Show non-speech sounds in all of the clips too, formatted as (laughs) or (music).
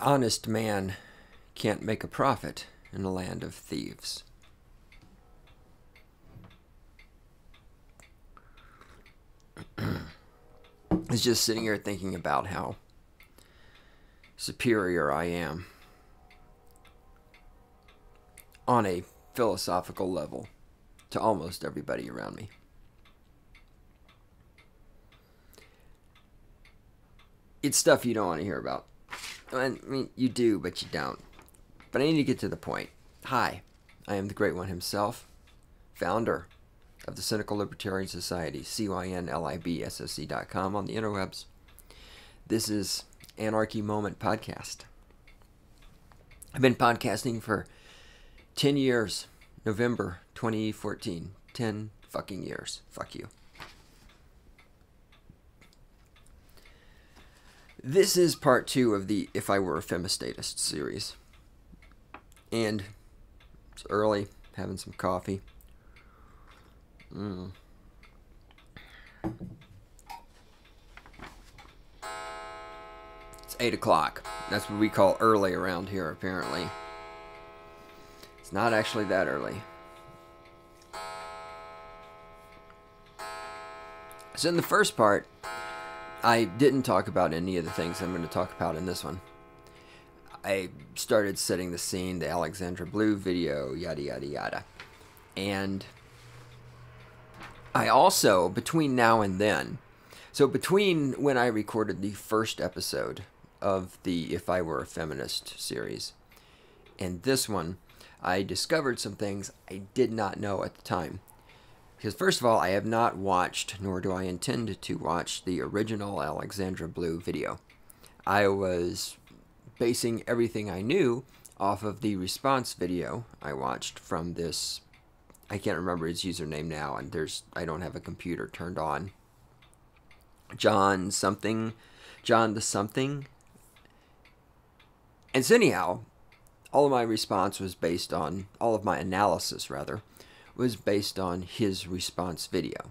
honest man can't make a profit in a land of thieves. (clears throat) I was just sitting here thinking about how superior I am on a philosophical level to almost everybody around me. It's stuff you don't want to hear about. I mean, you do, but you don't. But I need to get to the point. Hi, I am the Great One himself, founder of the Cynical Libertarian Society, CYNLIBSOC.com on the interwebs. This is Anarchy Moment Podcast. I've been podcasting for 10 years, November 2014. 10 fucking years. Fuck you. This is part two of the If I Were a Femistatist series. And it's early, having some coffee. Mm. It's 8 o'clock. That's what we call early around here, apparently. It's not actually that early. So, in the first part, I didn't talk about any of the things I'm going to talk about in this one. I started setting the scene, the Alexandra Blue video, yada yada yada. And I also, between now and then, so between when I recorded the first episode of the If I Were a Feminist series and this one, I discovered some things I did not know at the time. Because, first of all, I have not watched, nor do I intend to watch, the original Alexandra Blue video. I was basing everything I knew off of the response video I watched from this. I can't remember his username now, and there's I don't have a computer turned on. John something, John the something. And so anyhow, all of my response was based on all of my analysis rather was based on his response video.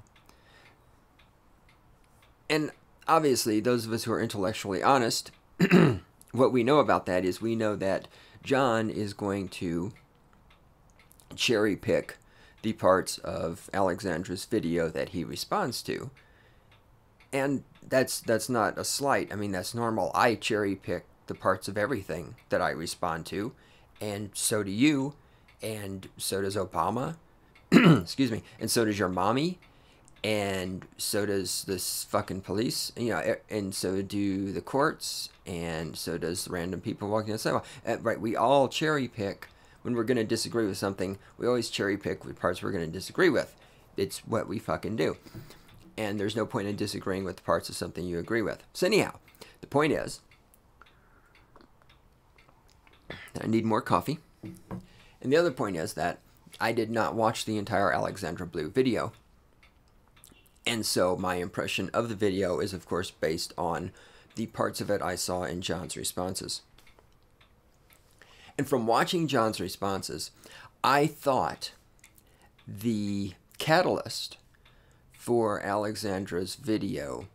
And obviously, those of us who are intellectually honest (clears throat) what we know about that is we know that John is going to cherry pick the parts of Alexandra's video that he responds to. And that's that's not a slight. I mean, that's normal. I cherry pick the parts of everything that I respond to, and so do you, and so does Obama. (clears throat) Excuse me. And so does your mommy, and so does this fucking police. You know, and so do the courts, and so does random people walking on the sidewalk. Uh, right, we all cherry pick when we're going to disagree with something. We always cherry pick the parts we're going to disagree with. It's what we fucking do. And there's no point in disagreeing with the parts of something you agree with. So anyhow, the point is, I need more coffee. And the other point is that I did not watch the entire Alexandra Blue video. And so my impression of the video is, of course, based on the parts of it I saw in John's responses. And from watching John's responses, I thought the catalyst for Alexandra's video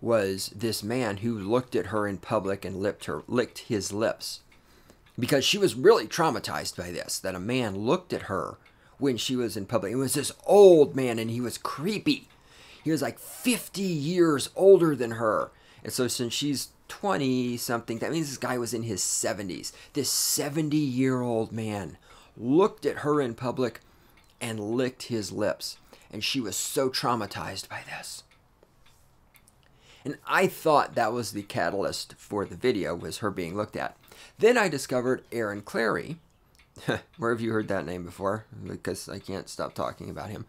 was this man who looked at her in public and licked her licked his lips because she was really traumatized by this that a man looked at her when she was in public it was this old man and he was creepy he was like 50 years older than her and so since she's 20 something, that means this guy was in his 70s. This 70 year old man looked at her in public and licked his lips. And she was so traumatized by this. And I thought that was the catalyst for the video, was her being looked at. Then I discovered Aaron Clarey. (laughs) Where have you heard that name before? Because I can't stop talking about him.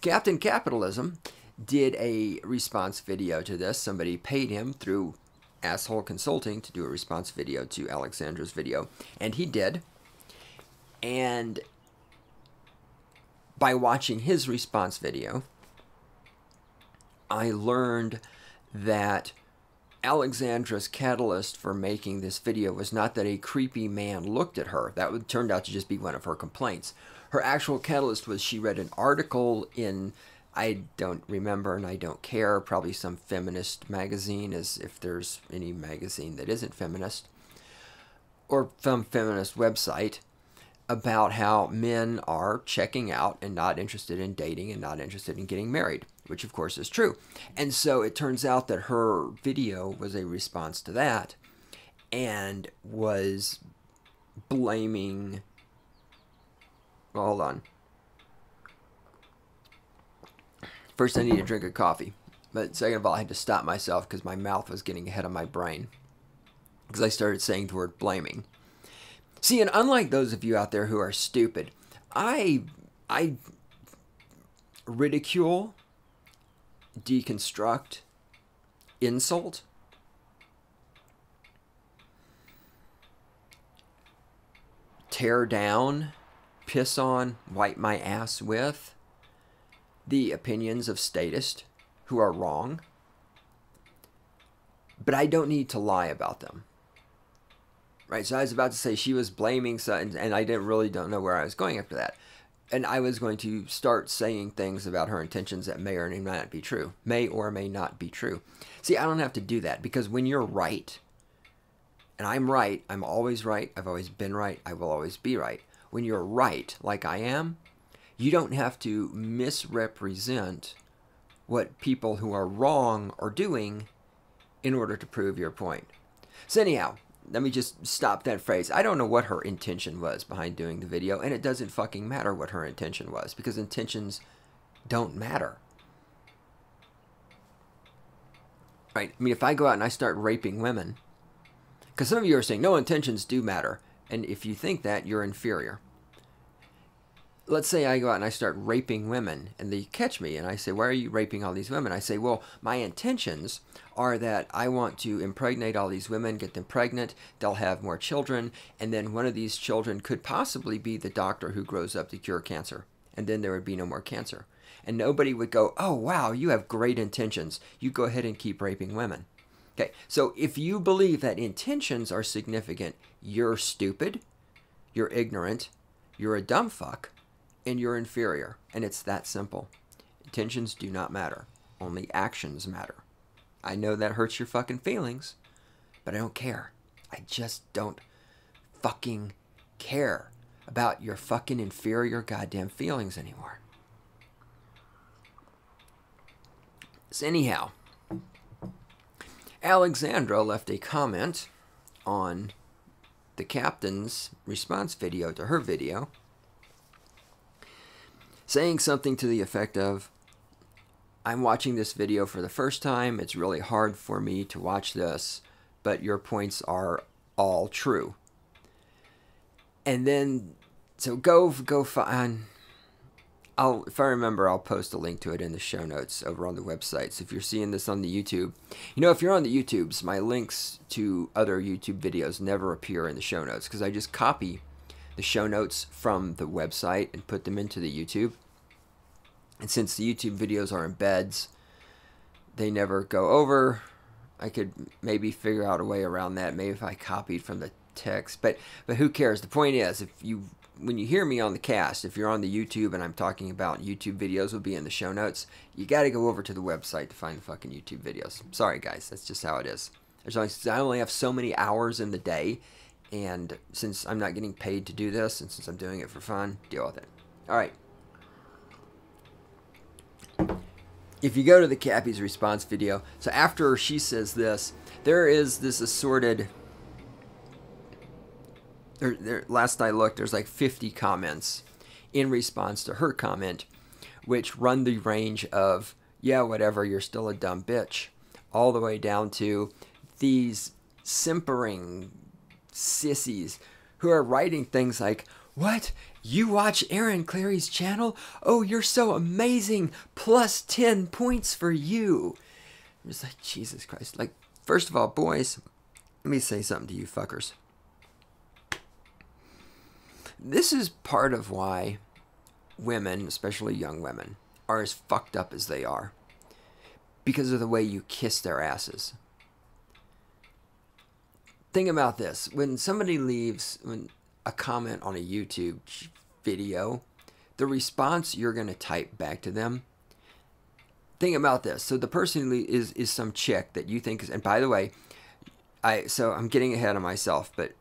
Captain Capitalism did a response video to this. Somebody paid him through Asshole Consulting to do a response video to Alexandra's video, and he did. And by watching his response video, I learned that Alexandra's catalyst for making this video was not that a creepy man looked at her. That would turned out to just be one of her complaints. Her actual catalyst was she read an article in I don't remember and I don't care. Probably some feminist magazine, as if there's any magazine that isn't feminist. or some feminist website about how men are checking out and not interested in dating and not interested in getting married, which of course is true. And so it turns out that her video was a response to that and was blaming. Well, hold on. First, I need a drink of coffee. But second of all, I had to stop myself because my mouth was getting ahead of my brain. Because I started saying the word blaming. See, and unlike those of you out there who are stupid, I I ridicule, deconstruct, insult. Tear down, piss on, wipe my ass with the opinions of statists who are wrong, but I don't need to lie about them. Right? So I was about to say she was blaming and I didn't really don't know where I was going after that. And I was going to start saying things about her intentions that may or may not be true. May or may not be true. See, I don't have to do that because when you're right, and I'm right, I'm always right, I've always been right, I will always be right. When you're right, like I am, you don't have to misrepresent what people who are wrong are doing in order to prove your point. So, anyhow, let me just stop that phrase. I don't know what her intention was behind doing the video, and it doesn't fucking matter what her intention was because intentions don't matter. Right? I mean, if I go out and I start raping women, because some of you are saying no intentions do matter, and if you think that, you're inferior let's say I go out and I start raping women and they catch me and I say, Why are you raping all these women? I say, Well, my intentions are that I want to impregnate all these women, get them pregnant, they'll have more children, and then one of these children could possibly be the doctor who grows up to cure cancer. And then there would be no more cancer. And nobody would go, Oh, wow, you have great intentions. You go ahead and keep raping women. Okay, so if you believe that intentions are significant, you're stupid, you're ignorant, you're a dumb fuck, and you're inferior. And it's that simple. Intentions do not matter. Only actions matter. I know that hurts your fucking feelings, but I don't care. I just don't fucking care about your fucking inferior goddamn feelings anymore. So, anyhow, Alexandra left a comment on the captain's response video to her video saying something to the effect of, I'm watching this video for the first time. It's really hard for me to watch this, but your points are all true. And then, so go go find. I'll if I remember, I'll post a link to it in the show notes over on the website. So if you're seeing this on the YouTube, you know if you're on the YouTubes, my links to other YouTube videos never appear in the show notes because I just copy the show notes from the website and put them into the YouTube. And since the YouTube videos are embeds, they never go over. I could maybe figure out a way around that. Maybe if I copied from the text, but but who cares? The point is, if you when you hear me on the cast, if you're on the YouTube and I'm talking about YouTube videos, will be in the show notes. You got to go over to the website to find the fucking YouTube videos. Sorry guys, that's just how it is. There's only I only have so many hours in the day, and since I'm not getting paid to do this, and since I'm doing it for fun, deal with it. All right. If you go to the Cappy's response video, so after she says this, there is this assorted. There, there, last I looked, there's like 50 comments in response to her comment, which run the range of, yeah, whatever, you're still a dumb bitch, all the way down to these simpering sissies who are writing things like, What? You watch Aaron Clarey's channel? Oh, you're so amazing! Plus 10 points for you! I'm just like, Jesus Christ. Like, first of all, boys, let me say something to you fuckers. This is part of why women, especially young women, are as fucked up as they are. Because of the way you kiss their asses think about this when somebody leaves when a comment on a YouTube video, the response you're going to type back to them. Think about this. So the person is is some chick that you think is, and by the way, I so I'm getting ahead of myself, but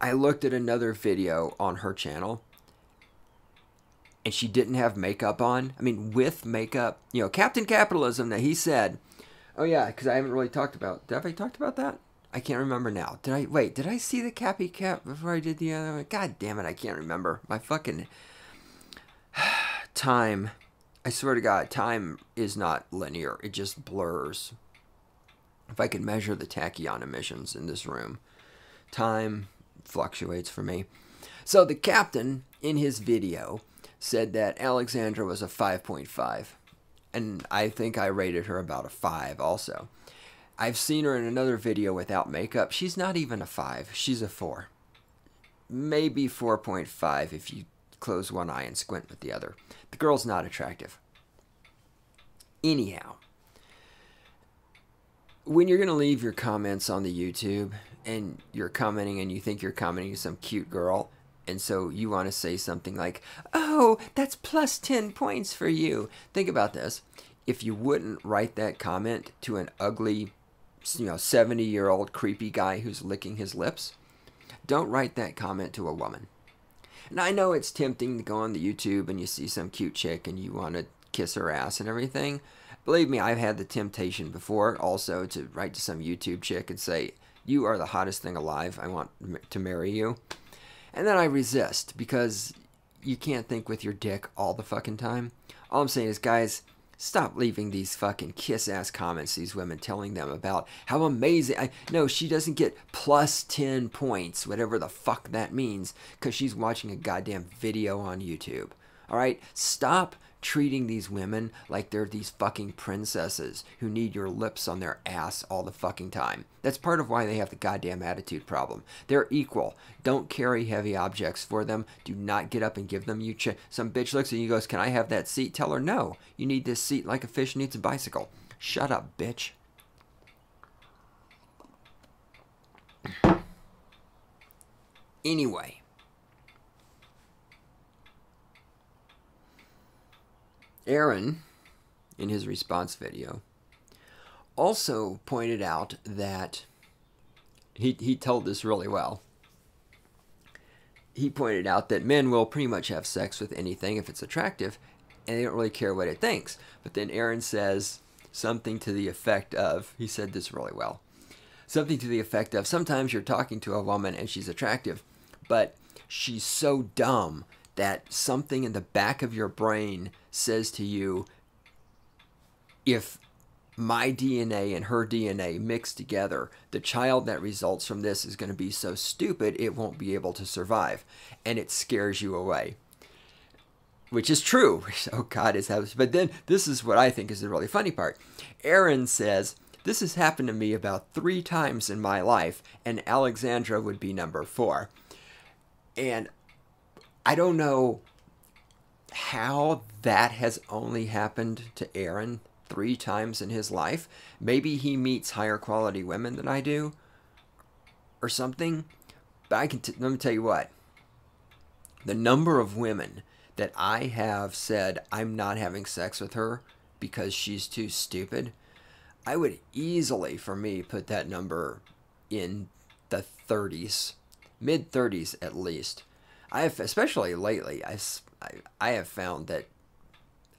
I looked at another video on her channel and she didn't have makeup on. I mean, with makeup, you know, Captain Capitalism that he said. Oh yeah, because I haven't really talked about. Have I talked about that? I can't remember now. Did I wait? Did I see the Cappy Cap before I did the other? one? God damn it, I can't remember. My fucking (sighs) time. I swear to God, time is not linear. It just blurs. If I could measure the tachyon emissions in this room, time fluctuates for me. So the captain in his video said that Alexandra was a 5.5. And I think I rated her about a 5 also. I've seen her in another video without makeup. She's not even a 5. She's a 4. Maybe 4.5 if you close one eye and squint with the other. The girl's not attractive. Anyhow, when you're going to leave your comments on the YouTube and you're commenting and you think you're commenting to some cute girl and so you want to say something like, oh, that's plus 10 points for you. Think about this. If you wouldn't write that comment to an ugly, you know, 70 year old creepy guy who's licking his lips, don't write that comment to a woman. And I know it's tempting to go on the YouTube and you see some cute chick and you want to kiss her ass and everything. Believe me, I've had the temptation before also to write to some YouTube chick and say, You are the hottest thing alive. I want to marry you. And then I resist because you can't think with your dick all the fucking time. All I'm saying is, guys, stop leaving these fucking kiss ass comments, these women telling them about how amazing. I, no, she doesn't get plus 10 points, whatever the fuck that means, because she's watching a goddamn video on YouTube. All right? Stop treating these women like they're these fucking princesses who need your lips on their ass all the fucking time. That's part of why they have the goddamn attitude problem. They're equal. Don't carry heavy objects for them. Do not get up and give them you. Some bitch looks at you goes, "Can I have that seat?" Tell her no. You need this seat like a fish needs a bicycle. Shut up, bitch. Anyway. Aaron, in his response video, also pointed out that he, he told this really well. He pointed out that men will pretty much have sex with anything if it's attractive, and they don't really care what it thinks. But then Aaron says something to the effect of, he said this really well, something to the effect of, sometimes you're talking to a woman and she's attractive, but she's so dumb that something in the back of your brain says to you if my DNA and her DNA mixed together, the child that results from this is going to be so stupid it won't be able to survive. And it scares you away. Which is true. (laughs) Oh, God, is that. But then this is what I think is the really funny part. Aaron says, This has happened to me about three times in my life, and Alexandra would be number four. And I don't know how that has only happened to Aaron three times in his life. Maybe he meets higher quality women than I do or something. But I can t- let me tell you what. The number of women that I have said I'm not having sex with her because she's too stupid, I would easily for me put that number in the 30s, mid 30s at least. I have, especially lately, I, I have found that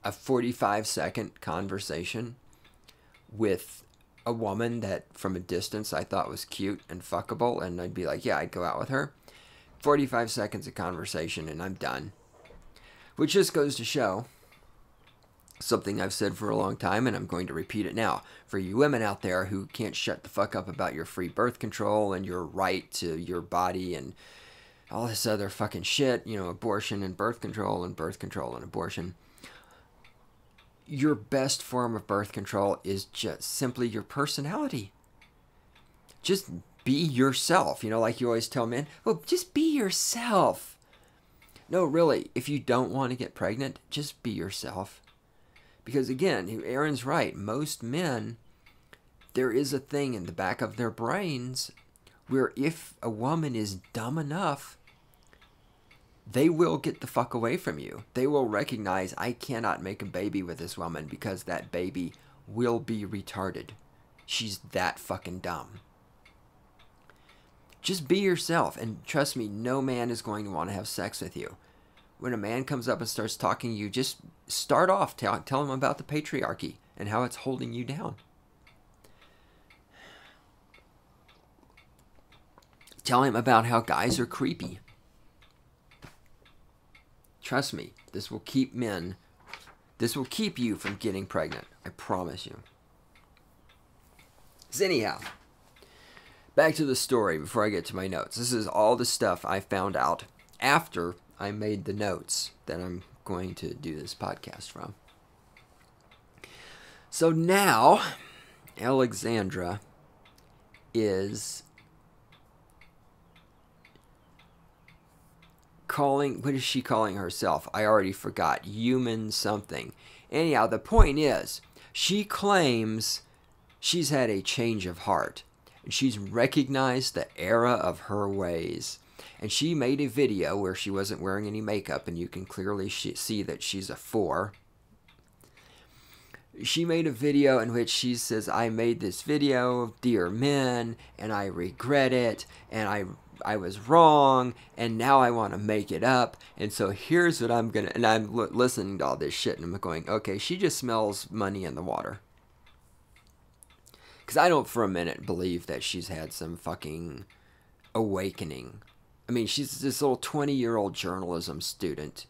a 45 second conversation with a woman that from a distance I thought was cute and fuckable, and I'd be like, yeah, I'd go out with her. 45 seconds of conversation, and I'm done. Which just goes to show something I've said for a long time, and I'm going to repeat it now. For you women out there who can't shut the fuck up about your free birth control and your right to your body and all this other fucking shit, you know, abortion and birth control and birth control and abortion. Your best form of birth control is just simply your personality. Just be yourself. You know, like you always tell men, well, just be yourself. No, really, if you don't want to get pregnant, just be yourself. Because again, Aaron's right. Most men, there is a thing in the back of their brains where if a woman is dumb enough they will get the fuck away from you. They will recognize I cannot make a baby with this woman because that baby will be retarded. She's that fucking dumb. Just be yourself. And trust me, no man is going to want to have sex with you. When a man comes up and starts talking to you, just start off, tell, tell him about the patriarchy and how it's holding you down. Tell him about how guys are creepy. Trust me, this will keep men, this will keep you from getting pregnant. I promise you. So anyhow, back to the story before I get to my notes. This is all the stuff I found out after I made the notes that I'm going to do this podcast from. So now, Alexandra is calling, what is she calling herself? I already forgot. Human something. Anyhow, the point is, she claims she's had a change of heart. And she's recognized the era of her ways. And she made a video where she wasn't wearing any makeup, and you can clearly see that she's a four. She made a video in which she says, I made this video, dear men, and I regret it, and I I was wrong, and now I want to make it up. And so here's what I'm gonna. And I'm listening to all this shit, and I'm going, okay, she just smells money in the water. Because I don't for a minute believe that she's had some fucking awakening. I mean, she's this little 20 year old journalism student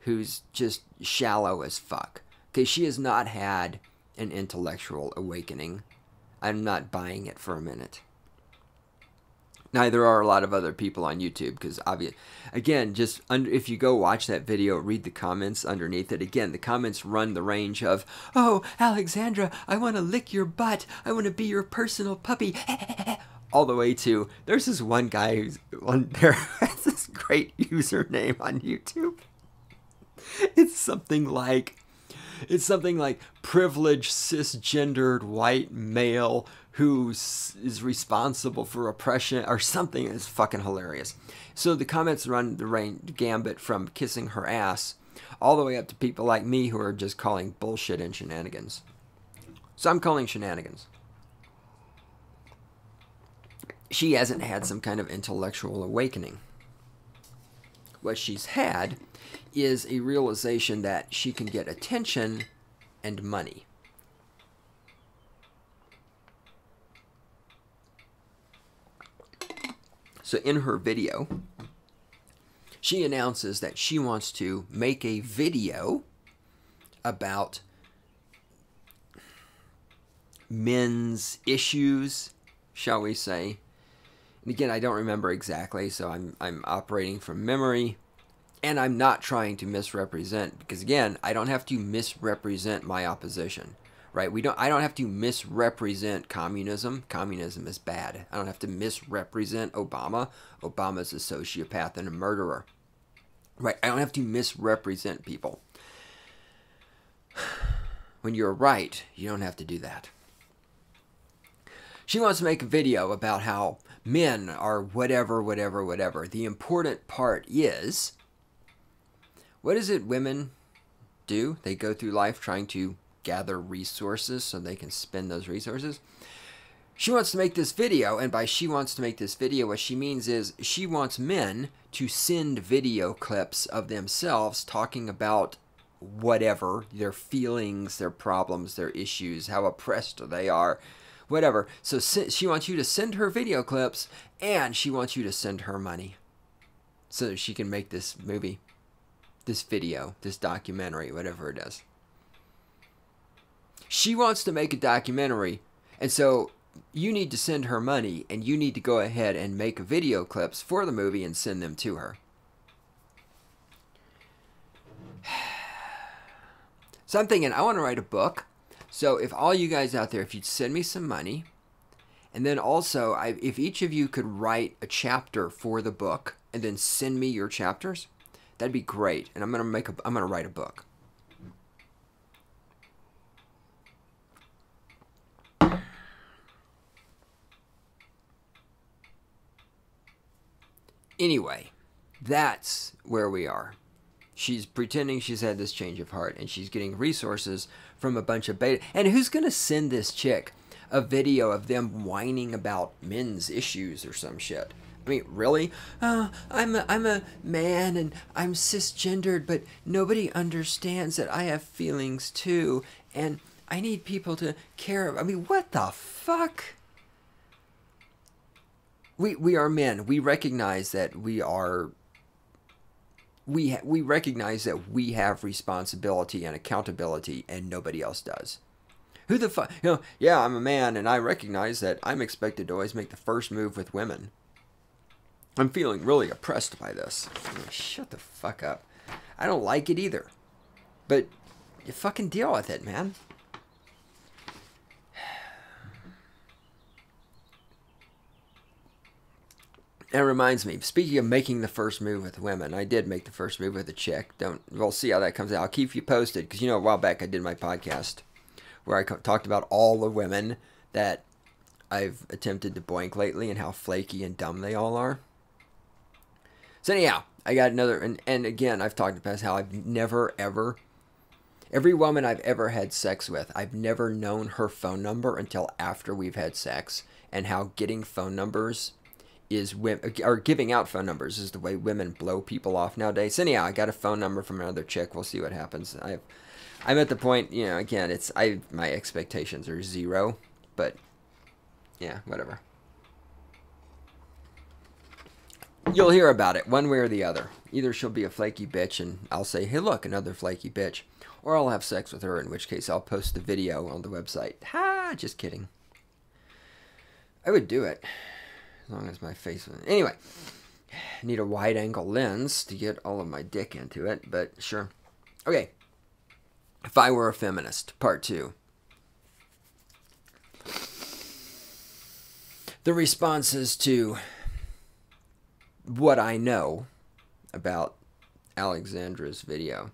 who's just shallow as fuck. Okay, she has not had an intellectual awakening. I'm not buying it for a minute. Neither are a lot of other people on YouTube because obvious. Again, just under, if you go watch that video, read the comments underneath it. Again, the comments run the range of, "Oh, Alexandra, I want to lick your butt. I want to be your personal puppy." (laughs) All the way to there's this one guy who's one (laughs) there has this great username on YouTube. (laughs) It's something like it's something like privileged cisgendered white male who is responsible for oppression or something is fucking hilarious. So the comments run the gambit from kissing her ass all the way up to people like me who are just calling bullshit and shenanigans. So I'm calling shenanigans. She hasn't had some kind of intellectual awakening. What she's had is a realization that she can get attention and money. So in her video, she announces that she wants to make a video about men's issues, shall we say. And again, I don't remember exactly, so I'm I'm operating from memory. And I'm not trying to misrepresent because again, I don't have to misrepresent my opposition right? We don't I don't have to misrepresent communism. Communism is bad. I don't have to misrepresent Obama. Obama's a sociopath and a murderer. Right? I don't have to misrepresent people. (sighs) When you're right, you don't have to do that. She wants to make a video about how men are whatever, whatever, whatever. The important part is what is it women do? They go through life trying to gather resources so they can spend those resources. She wants to make this video, and by she wants to make this video, what she means is she wants men to send video clips of themselves talking about whatever their feelings, their problems, their issues, how oppressed they are, whatever. So she wants you to send her video clips, and she wants you to send her money so that she can make this movie, this video, this documentary, whatever it is. She wants to make a documentary, and so you need to send her money and you need to go ahead and make video clips for the movie and send them to her. (sighs) So I'm thinking I want to write a book. So if all you guys out there, if you'd send me some money, and then also I, if each of you could write a chapter for the book and then send me your chapters, that'd be great. And I'm gonna make a I'm gonna write a book. Anyway, that's where we are. She's pretending she's had this change of heart and she's getting resources from a bunch of beta. And who's going to send this chick a video of them whining about men's issues or some shit? I mean, really? Uh, I'm a, I'm a man and I'm cisgendered, but nobody understands that I have feelings too, and I need people to care. I mean, what the fuck? We we are men. We recognize that we are. We we recognize that we have responsibility and accountability, and nobody else does. Who the fuck? You know, yeah, I'm a man, and I recognize that I'm expected to always make the first move with women. I'm feeling really oppressed by this. shut the fuck up. I don't like it either. But you fucking deal with it, man. That reminds me. Speaking of making the first move with women, I did make the first move with a chick. Don't we'll see how that comes out. I'll keep you posted because you know a while back I did my podcast where I talked about all the women that I've attempted to boink lately and how flaky and dumb they all are. So anyhow, I got another, and, and again, I've talked about how I've never ever, every woman I've ever had sex with, I've never known her phone number until after we've had sex, and how getting phone numbers is women or giving out phone numbers is the way women blow people off nowadays. Anyhow, I got a phone number from another chick. We'll see what happens. I, I'm at the point, you know, again, it's I my expectations are zero, but yeah, whatever. You'll hear about it one way or the other. Either she'll be a flaky bitch and I'll say, hey, look, another flaky bitch. Or I'll have sex with her, in which case I'll post the video on the website. Ha! Just kidding. I would do it. As long as my face was. Anyway, need a wide angle lens to get all of my dick into it, but sure. Okay. If I were a feminist, part two. The responses to what I know about Alexandra's video.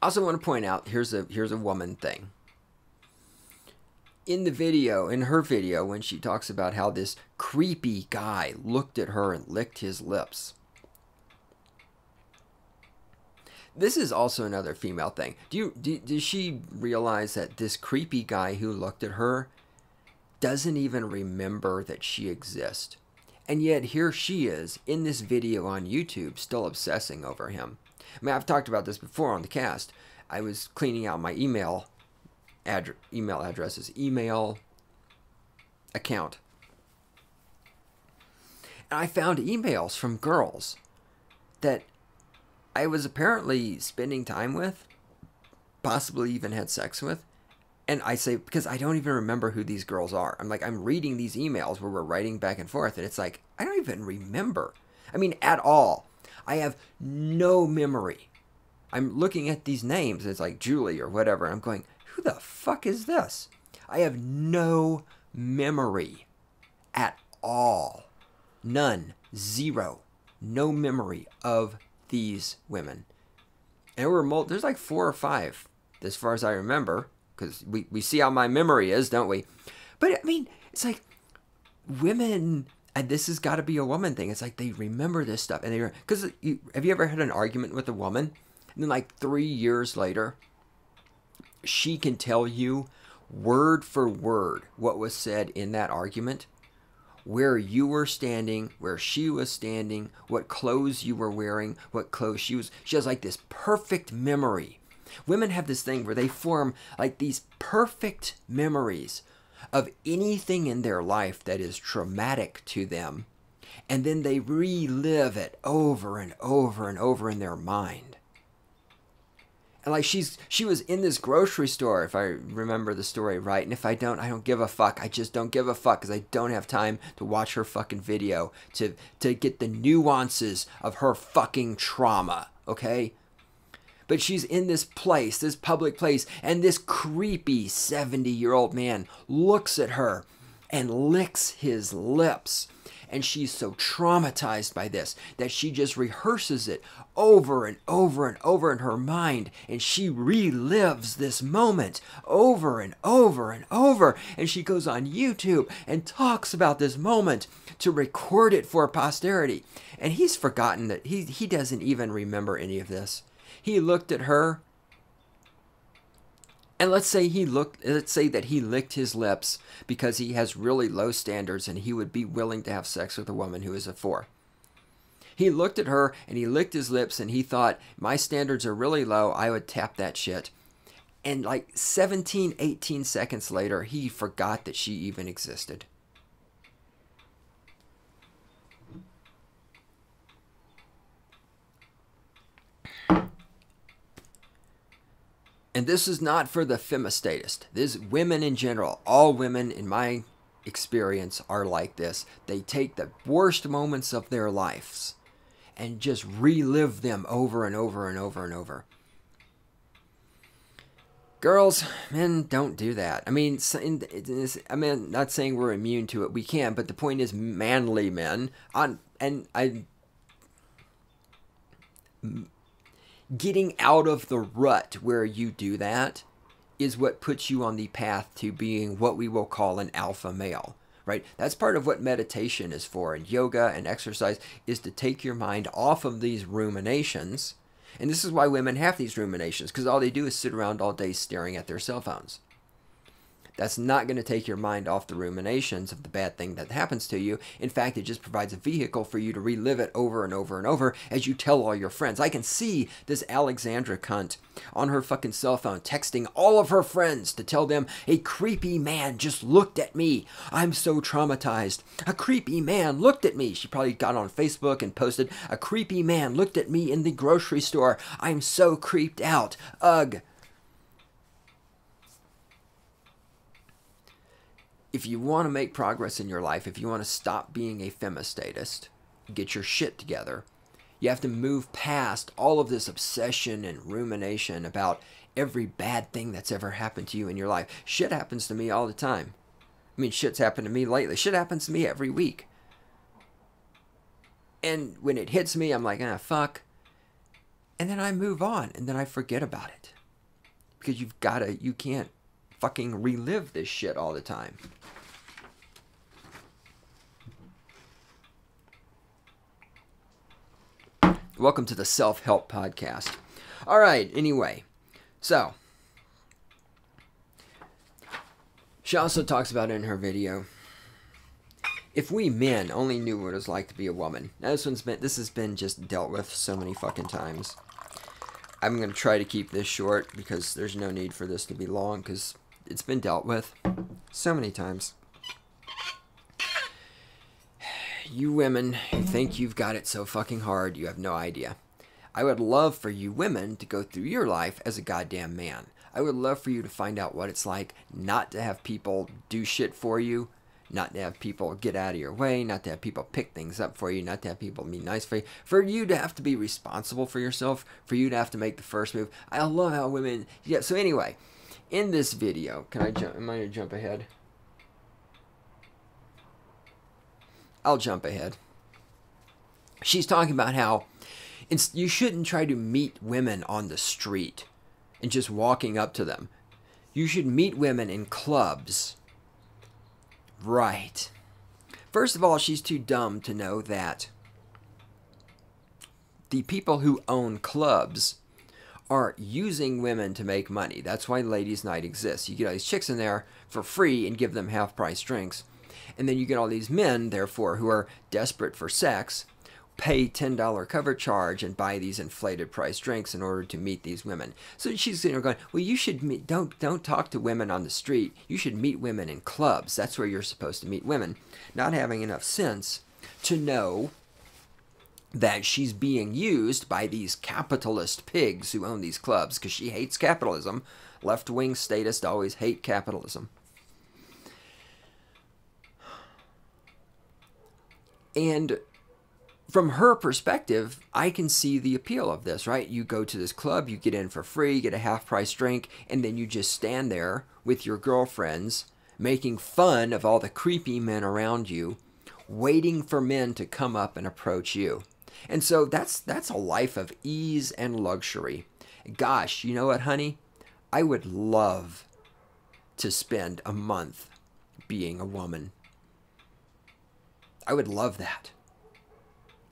I also want to point out here's a here's a woman thing. In the video, in her video, when she talks about how this creepy guy looked at her and licked his lips. This is also another female thing. Do you do, does she realize that this creepy guy who looked at her doesn't even remember that she exists? And yet here she is in this video on YouTube still obsessing over him. I mean, I've talked about this before on the cast. I was cleaning out my email ad- email addresses, email account. And I found emails from girls that I was apparently spending time with, possibly even had sex with, and I say because I don't even remember who these girls are. I'm like I'm reading these emails where we're writing back and forth, and it's like I don't even remember. I mean, at all. I have no memory. I'm looking at these names. and It's like Julie or whatever. I'm going, who the fuck is this? I have no memory at all. None. Zero. No memory of these women. And we're mul- there's like four or five, as far as I remember because we, we see how my memory is, don't we? But I mean, it's like women, and this has got to be a woman thing. It's like they remember this stuff, and they because have you ever had an argument with a woman, and then like three years later, she can tell you word for word what was said in that argument, where you were standing, where she was standing, what clothes you were wearing, what clothes she was. She has like this perfect memory Women have this thing where they form like these perfect memories of anything in their life that is traumatic to them, and then they relive it over and over and over in their mind. And like she's she was in this grocery store if I remember the story right, and if I don't, I don't give a fuck. I just don't give a fuck because I don't have time to watch her fucking video to to get the nuances of her fucking trauma. Okay, but she's in this place, this public place, and this creepy 70 year old man looks at her and licks his lips. And she's so traumatized by this that she just rehearses it over and over and over in her mind. And she relives this moment over and over and over. And she goes on YouTube and talks about this moment to record it for posterity. And he's forgotten that he, he doesn't even remember any of this. He looked at her And let's say he looked let's say that he licked his lips because he has really low standards and he would be willing to have sex with a woman who is a 4. He looked at her and he licked his lips and he thought, "My standards are really low. I would tap that shit." And like 17, 18 seconds later, he forgot that she even existed. And this is not for the femistatist. This women in general, all women in my experience are like this. They take the worst moments of their lives and just relive them over and over and over and over. Girls, men don't do that. I mean, I mean, not saying we're immune to it. We can, but the point is, manly men on and I getting out of the rut where you do that is what puts you on the path to being what we will call an alpha male right? That's part of what meditation is for and yoga and exercise is to take your mind off of these ruminations and this is why women have these ruminations because all they do is sit around all day staring at their cell phones that's not going to take your mind off the ruminations of the bad thing that happens to you. In fact, it just provides a vehicle for you to relive it over and over and over as you tell all your friends. I can see this Alexandra cunt on her fucking cell phone texting all of her friends to tell them a creepy man just looked at me. I'm so traumatized. A creepy man looked at me. She probably got on Facebook and posted, A creepy man looked at me in the grocery store. I'm so creeped out. Ugh. If you want to make progress in your life, if you want to stop being a femistatist, get your shit together, you have to move past all of this obsession and rumination about every bad thing that's ever happened to you in your life. Shit happens to me all the time. I mean, shit's happened to me lately. Shit happens to me every week. And when it hits me, I'm like, ah, fuck. And then I move on and then I forget about it. Because you've got to, you can't fucking relive this shit all the time. Welcome to the Self Help Podcast. All right, anyway, so she also talks about in her video if we men only knew what it was like to be a woman. Now this one's been this has been just dealt with so many fucking times. I'm gonna try to keep this short because there's no need for this to be long because it's been dealt with so many times. You women who think you've got it so fucking hard, you have no idea. I would love for you women to go through your life as a goddamn man. I would love for you to find out what it's like not to have people do shit for you, not to have people get out of your way, not to have people pick things up for you, not to have people be nice for you, for you to have to be responsible for yourself, for you to have to make the first move. I love how women, yeah, so anyway, in this video, can I jump, am I to jump ahead? I'll jump ahead. She's talking about how you shouldn't try to meet women on the street and just walking up to them. You should meet women in clubs. Right. First of all, she's too dumb to know that the people who own clubs are using women to make money. That's why Ladies' Night exists. You get all these chicks in there for free and give them half price drinks. And then you get all these men, therefore, who are desperate for sex, pay $10 cover charge and buy these inflated price drinks in order to meet these women. So she's sitting there going, well, you should meet, don't, don't talk to women on the street. You should meet women in clubs. That's where you're supposed to meet women. Not having enough sense to know that she's being used by these capitalist pigs who own these clubs because she hates capitalism. Left wing statists always hate capitalism. And from her perspective, I can see the appeal of this, right? You go to this club, you get in for free, get a half price drink, and then you just stand there with your girlfriends making fun of all the creepy men around you, waiting for men to come up and approach you. And so that's that's a life of ease and luxury. Gosh, you know what, honey? I would love to spend a month being a woman. I would love that.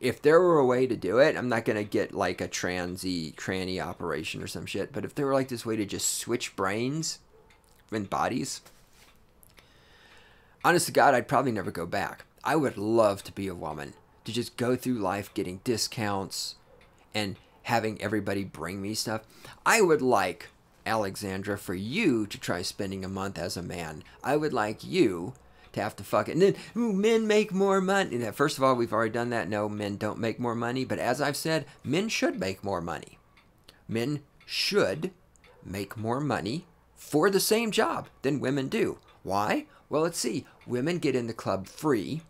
if there were a way to do it, I'm not gonna get like a transy tranny operation or some shit, but if there were like this way to just switch brains and bodies, honest to God, I'd probably never go back. I would love to be a woman to just go through life getting discounts and having everybody bring me stuff. I would like Alexandra for you to try spending a month as a man. I would like you to have to fuck it. And then, ooh, men make more money. First of all, we've already done that. No, men don't make more money. But as I've said, men should make more money. Men should make more money for the same job than women do. Why? Well, let's see. Women get in the club free.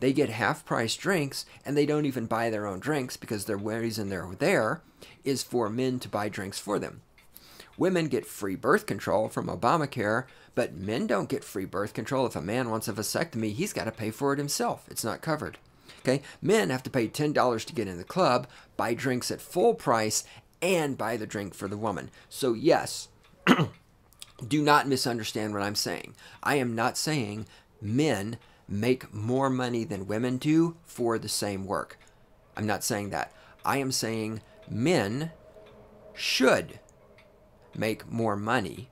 They get half price drinks and they don't even buy their own drinks because the reason they're there is for men to buy drinks for them. Women get free birth control from Obamacare, but men don't get free birth control. If a man wants a vasectomy, he's got to pay for it himself. It's not covered. Okay? Men have to pay $10 to get in the club, buy drinks at full price, and buy the drink for the woman. So, yes, (clears throat) do not misunderstand what I'm saying. I am not saying men make more money than women do for the same work. I'm not saying that. I am saying men should make more money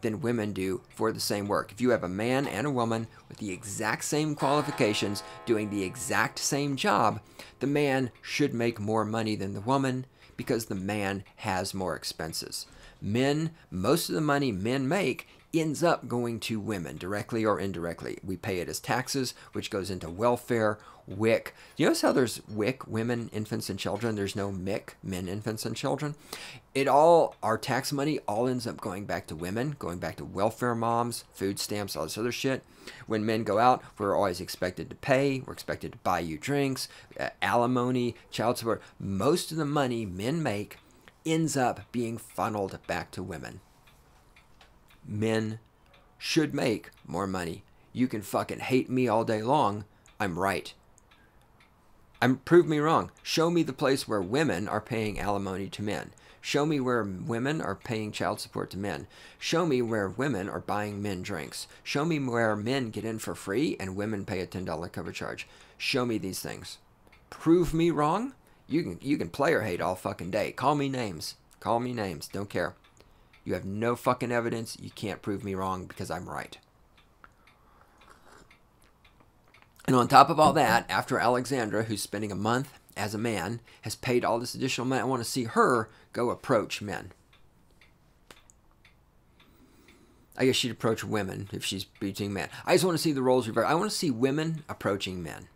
than women do for the same work. If you have a man and a woman with the exact same qualifications doing the exact same job, the man should make more money than the woman because the man has more expenses. Men, most of the money men make ends up going to women directly or indirectly. We pay it as taxes, which goes into welfare, WIC. You notice how there's WIC, women, infants, and children? There's no MIC, men, infants, and children. It all, our tax money all ends up going back to women, going back to welfare moms, food stamps, all this other shit. When men go out, we're always expected to pay, we're expected to buy you drinks, uh, alimony, child support. Most of the money men make ends up being funneled back to women men should make more money. You can fucking hate me all day long. I'm right. I'm prove me wrong. Show me the place where women are paying alimony to men. Show me where women are paying child support to men. Show me where women are buying men drinks. Show me where men get in for free and women pay a $10 cover charge. Show me these things. Prove me wrong? You can you can play or hate all fucking day. Call me names. Call me names. Don't care. You have no fucking evidence. You can't prove me wrong because I'm right. And on top of all that, after Alexandra, who's spending a month as a man, has paid all this additional money, I want to see her go approach men. I guess she'd approach women if she's beating men. I just want to see the roles reversed. I want to see women approaching men,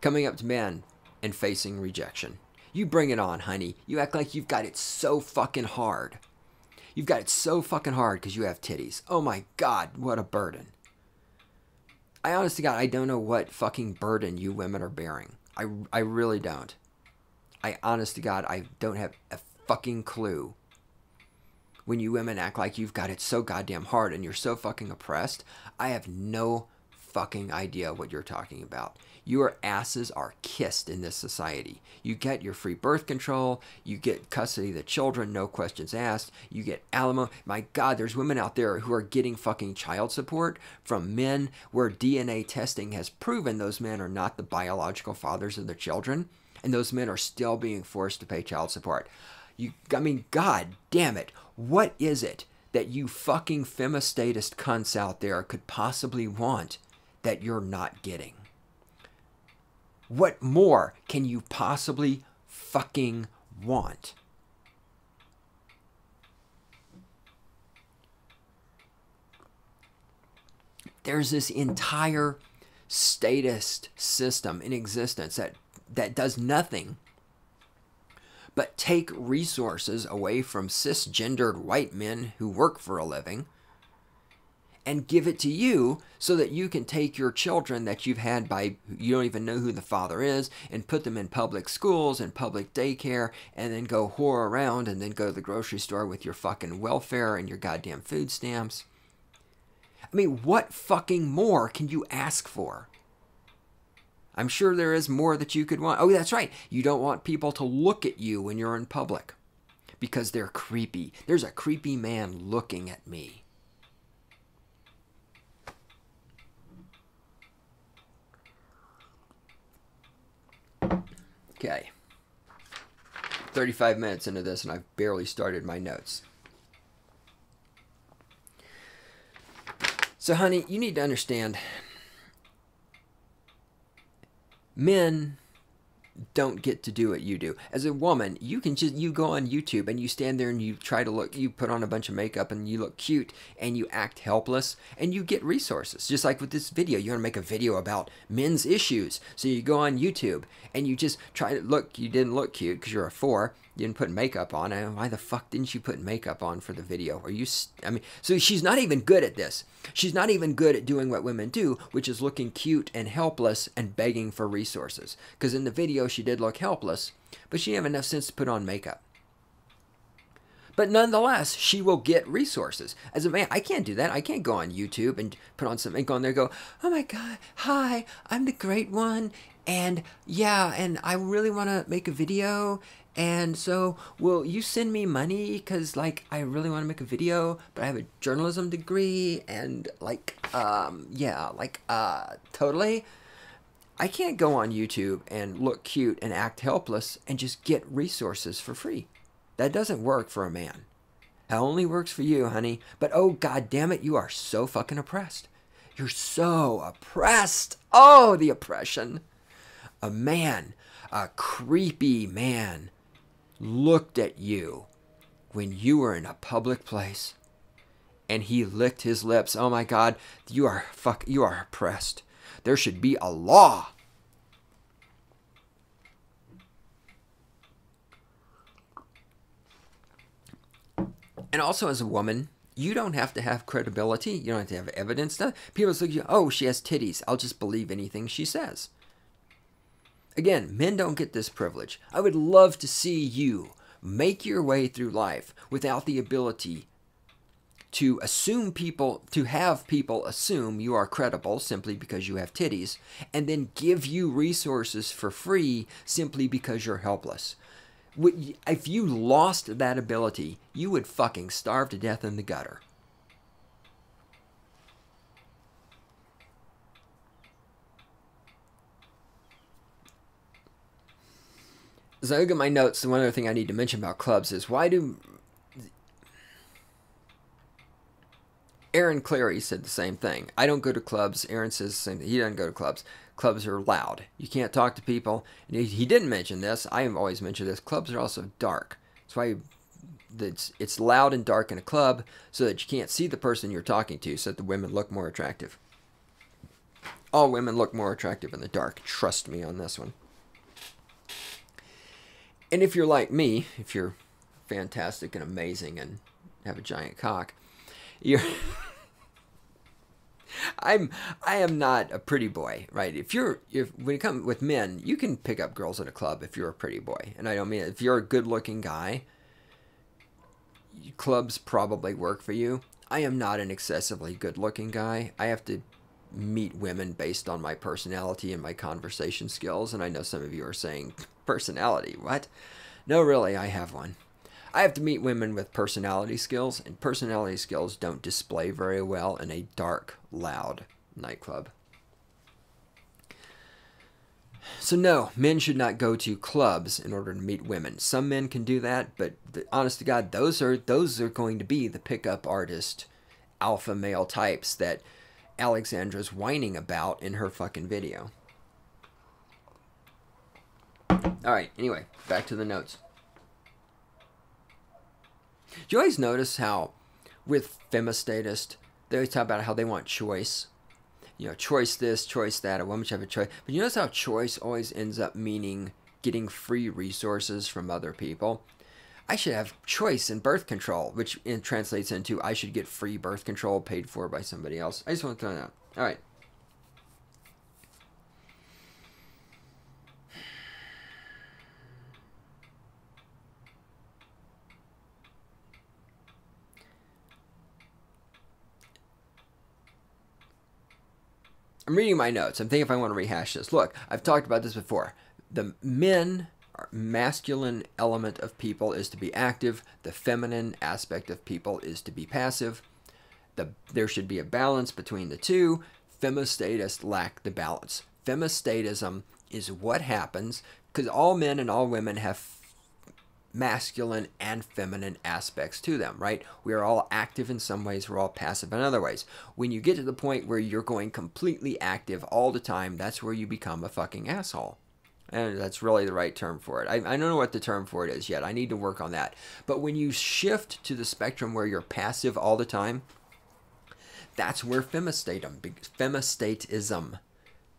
coming up to men and facing rejection. You bring it on, honey. You act like you've got it so fucking hard. You've got it so fucking hard because you have titties. Oh my god, what a burden. I honestly God, I don't know what fucking burden you women are bearing. I, I really don't. I honest to God, I don't have a fucking clue. When you women act like you've got it so goddamn hard and you're so fucking oppressed, I have no fucking idea what you're talking about. Your asses are kissed in this society. You get your free birth control, you get custody of the children, no questions asked, you get alimony. My God, there's women out there who are getting fucking child support from men where DNA testing has proven those men are not the biological fathers of their children, and those men are still being forced to pay child support. You, I mean, God damn it. What is it that you fucking femistatist cunts out there could possibly want that you're not getting? What more can you possibly fucking want? There's this entire statist system in existence that, that does nothing but take resources away from cisgendered white men who work for a living and give it to you so that you can take your children that you've had by you don't even know who the father is and put them in public schools and public daycare and then go whore around and then go to the grocery store with your fucking welfare and your goddamn food stamps. I mean, what fucking more can you ask for? I'm sure there is more that you could want. Oh, that's right. You don't want people to look at you when you're in public because they're creepy. There's a creepy man looking at me. Okay. 35 minutes into this, and I've barely started my notes. So, honey, you need to understand men don't get to do what you do. As a woman, you can just you go on YouTube and you stand there and you try to look you put on a bunch of makeup and you look cute and you act helpless and you get resources. Just like with this video, you want to make a video about men's issues. So you go on YouTube and you just try to look you didn't look cute because you're a 4 you didn't put makeup on. And why the fuck didn't you put makeup on for the video? Are you? I mean, so she's not even good at this. She's not even good at doing what women do, which is looking cute and helpless and begging for resources. Because in the video she did look helpless, but she didn't have enough sense to put on makeup. But nonetheless, she will get resources. As a man, I can't do that. I can't go on YouTube and put on some ink on there go, oh my God, hi, I'm the great one. And yeah, and I really want to make a video and so, will you send me money? Because, like, I really want to make a video, but I have a journalism degree, and, like, um, yeah, like, uh, totally. I can't go on YouTube and look cute and act helpless and just get resources for free. That doesn't work for a man. It only works for you, honey. But oh, god damn it, you are so fucking oppressed. You're so oppressed. Oh, the oppression. A man, a creepy man looked at you when you were in a public place and he licked his lips. Oh my God, you are fuck, you are oppressed. There should be a law. And also, as a woman, you don't have to have credibility. You don't have to have evidence. People say, "Oh, she has titties. I'll just believe anything she says." Again, men don't get this privilege. I would love to see you make your way through life without the ability to assume people, to have people assume you are credible simply because you have titties, and then give you resources for free simply because you're helpless. If you lost that ability, you would fucking starve to death in the gutter. As I look at my notes, the one other thing I need to mention about clubs is why do Aaron Clarey said the same thing. I don't go to clubs. Aaron says the same thing. He doesn't go to clubs. Clubs are loud. You can't talk to people. And he, didn't mention this. I have always mentioned this. Clubs are also dark. That's why it's loud and dark in a club so that you can't see the person you're talking to so that the women look more attractive. All women look more attractive in the dark. Trust me on this one. And if you're like me, if you're fantastic and amazing and have a giant cock, you're (laughs) I'm I am not a pretty boy, right? If you're if when you come with men, you can pick up girls in a club if you're a pretty boy. And I don't mean if you're a good-looking guy, clubs probably work for you. I am not an excessively good-looking guy. I have to meet women based on my personality and my conversation skills, and I know some of you are saying personality. What? No, really, I have one. I have to meet women with personality skills, and personality skills don't display very well in a dark, loud nightclub. So, no, men should not go to clubs in order to meet women. Some men can do that, but the, honest to God, those are those are going to be the pickup artist, alpha male types that Alexandra's whining about in her fucking video. Alright, anyway, back to the notes. Do you always notice how, with femistatist, they always talk about how they want choice? You know, choice this, choice that, a woman should have a choice. But you notice how choice always ends up meaning getting free resources from other people? I should have choice in birth control, which translates into I should get free birth control paid for by somebody else. I just want to throw that out. All right. I'm reading my notes. I'm thinking if I want to rehash this. Look, I've talked about this before. The men, masculine element of people is to be active. The feminine aspect of people is to be passive. The, there should be a balance between the two. Femistatists lack the balance. Femistatism is what happens because all men and all women have masculine and feminine aspects to them, right? We are all active in some ways, we're all passive in other ways. When you get to the point where you're going completely active all the time, that's where you become a fucking asshole. And that's really the right term for it. I, I don't know what the term for it is yet. I need to work on that. But when you shift to the spectrum where you're passive all the time, that's where femistatism, femistatism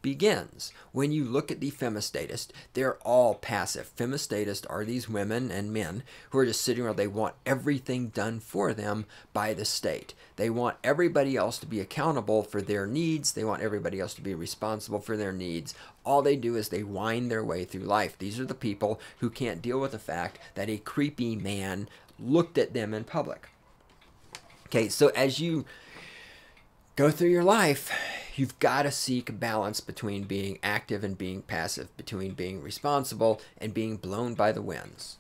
begins. When you look at the femistatists, they're all passive. Femistatists are these women and men who are just sitting around. They want everything done for them by the state. They want everybody else to be accountable for their needs. They want everybody else to be responsible for their needs. All they do is they wind their way through life. These are the people who can't deal with the fact that a creepy man looked at them in public. Okay, so as you go through your life, you've got to seek a balance between being active and being passive, between being responsible and being blown by the winds.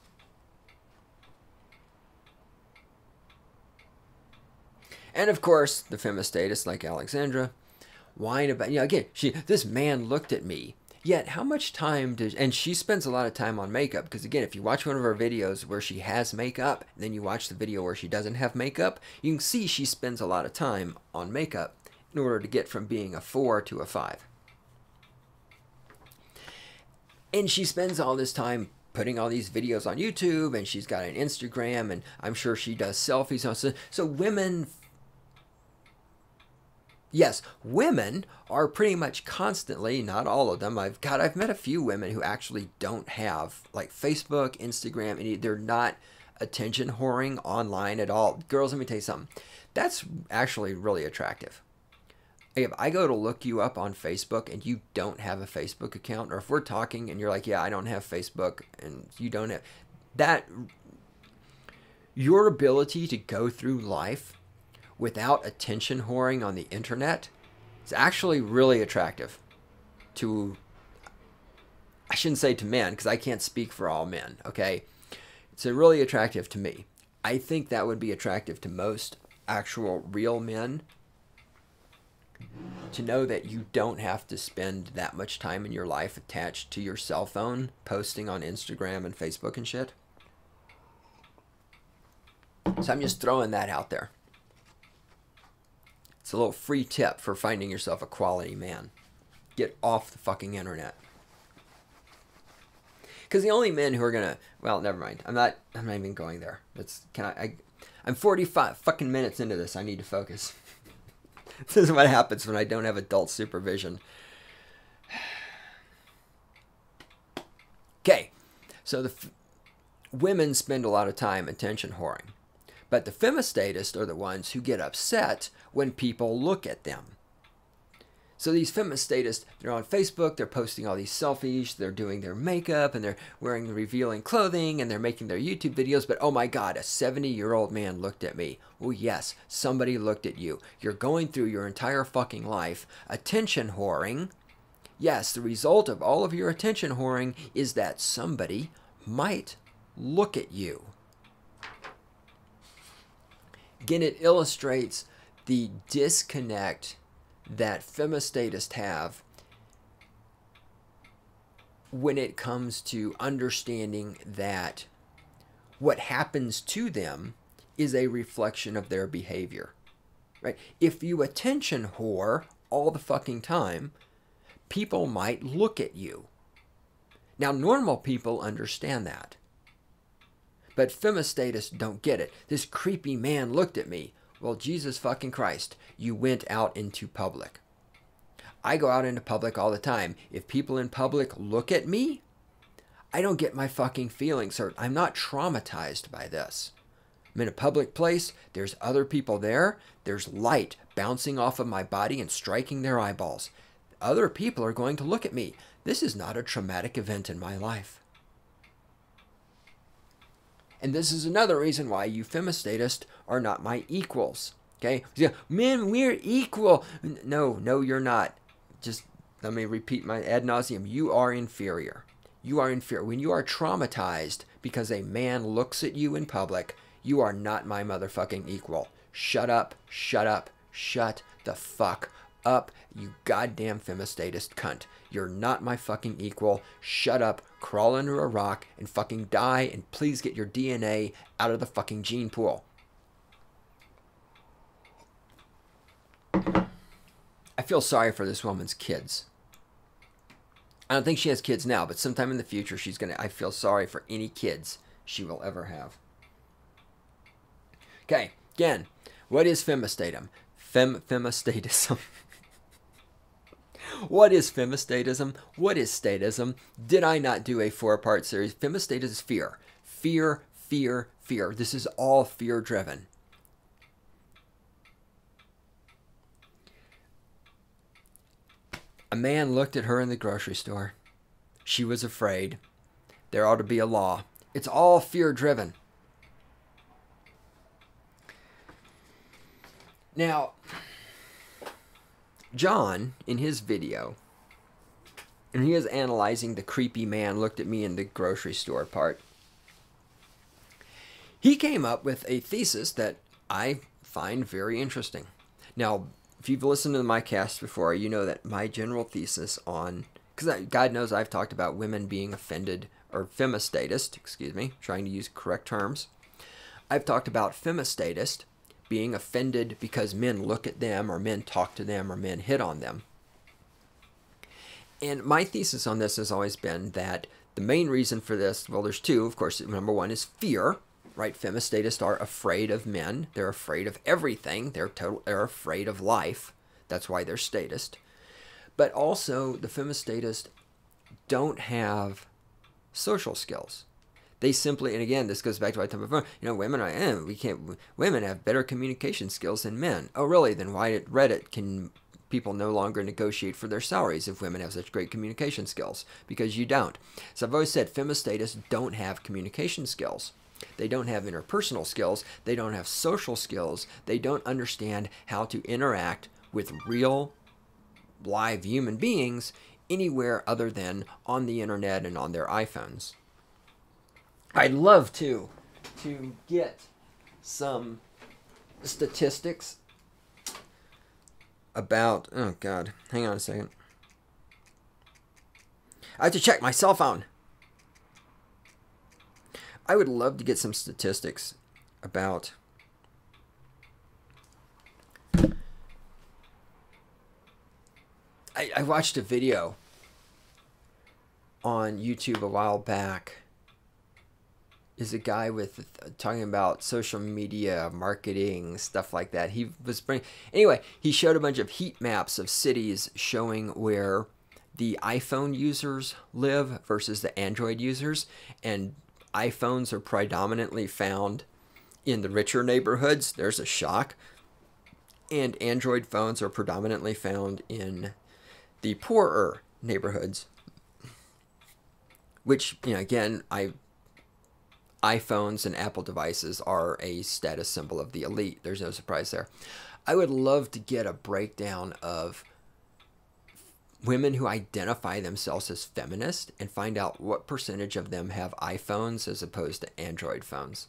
And of course, the femistatists like Alexandra whine about, you know, again, she, this man looked at me. Yet, how much time does, and she spends a lot of time on makeup, because again, if you watch one of her videos where she has makeup, then you watch the video where she doesn't have makeup, you can see she spends a lot of time on makeup in order to get from being a 4 to a 5. And she spends all this time putting all these videos on YouTube and she's got an Instagram and I'm sure she does selfies. So, so women, yes, women are pretty much constantly, not all of them. I've got, I've met a few women who actually don't have like Facebook, Instagram, and they're not attention whoring online at all. Girls, let me tell you something. That's actually really attractive if I go to look you up on Facebook and you don't have a Facebook account, or if we're talking and you're like, yeah, I don't have Facebook, and you don't have that, your ability to go through life without attention whoring on the internet is actually really attractive to, I shouldn't say to men because I can't speak for all men, okay? It's really attractive to me. I think that would be attractive to most actual real men to know that you don't have to spend that much time in your life attached to your cell phone posting on Instagram and Facebook and shit. So I'm just throwing that out there. It's a little free tip for finding yourself a quality man. Get off the fucking internet. Because the only men who are gonna, well, never mind. I'm not. I'm not even going there. It's can I, I I'm 45 fucking minutes into this. I need to focus. (laughs) this is what happens when I don't have adult supervision. (sighs) Okay, so the women spend a lot of time attention whoring, but the femistatists are the ones who get upset when people look at them. So these femistatists, they're on Facebook, they're posting all these selfies, they're doing their makeup, and they're wearing revealing clothing, and they're making their YouTube videos. But oh my God, a 70 year old man looked at me. Well, yes, somebody looked at you. You're going through your entire fucking life attention whoring. Yes, the result of all of your attention whoring is that somebody might look at you. Again, it illustrates the disconnect that femistatists have when it comes to understanding that what happens to them is a reflection of their behavior. Right? If you attention whore all the fucking time, people might look at you. Now, normal people understand that. But femistatists don't get it. This creepy man looked at me. Well, Jesus fucking Christ, you went out into public. I go out into public all the time. If people in public look at me, I don't get my fucking feelings hurt. I'm not traumatized by this. I'm in a public place, there's other people there, there's light bouncing off of my body and striking their eyeballs. Other people are going to look at me. This is not a traumatic event in my life. And this is another reason why you femistatists are not my equals. Okay? Yeah, men, we're equal. No, no, you're not. Just let me repeat my ad nauseum. You are inferior. You are inferior. When you are traumatized because a man looks at you in public, you are not my motherfucking equal. Shut up, shut up, shut the fuck up, you goddamn femistatist cunt. You're not my fucking equal. Shut up, crawl under a rock, and fucking die, and please get your DNA out of the fucking gene pool. I feel sorry for this woman's kids. I don't think she has kids now, but sometime in the future she's gonna. I feel sorry for any kids she will ever have. Okay, again, what is femistatum? Fem femistatism. (laughs) what is femistatism? What is statism? Did I not do a four-part series? Femistate is fear, fear, fear, fear. This is all fear-driven. A man looked at her in the grocery store. She was afraid. There ought to be a law. It's all fear driven. Now, John, in his video, and he is analyzing the creepy man looked at me in the grocery store part, he came up with a thesis that I find very interesting. Now, if you've listened to my cast before, you know that my general thesis on because God knows I've talked about women being offended or femistatist, excuse me, trying to use correct terms. I've talked about femistatist being offended because men look at them or men talk to them or men hit on them. And my thesis on this has always been that the main reason for this, well, there's two. Of course, number one is fear, right? Femistatists are afraid of men. They're afraid of everything. They're total. They're afraid of life. That's why they're statist. But also, the femistatists don't have social skills. They simply, and again, this goes back to what I talked before. You know, women are, eh, we can't. Women have better communication skills than men. Oh, really? Then why at Reddit can people no longer negotiate for their salaries if women have such great communication skills? Because you don't. So I've always said femistatists don't have communication skills. They don't have interpersonal skills. They don't have social skills. They don't understand how to interact with real live human beings anywhere other than on the internet and on their iPhones. I'd love to to get some statistics about oh god, hang on a second. I have to check my cell phone. I would love to get some statistics about I, I watched a video on YouTube a while back. Is a guy with uh, talking about social media marketing stuff like that. He was bring anyway. He showed a bunch of heat maps of cities showing where the iPhone users live versus the Android users, and iPhones are predominantly found in the richer neighborhoods. There's a shock. And Android phones are predominantly found in the poorer neighborhoods. Which, you know, again, I iPhones and Apple devices are a status symbol of the elite. There's no surprise there. I would love to get a breakdown of women who identify themselves as feminist and find out what percentage of them have iPhones as opposed to Android phones.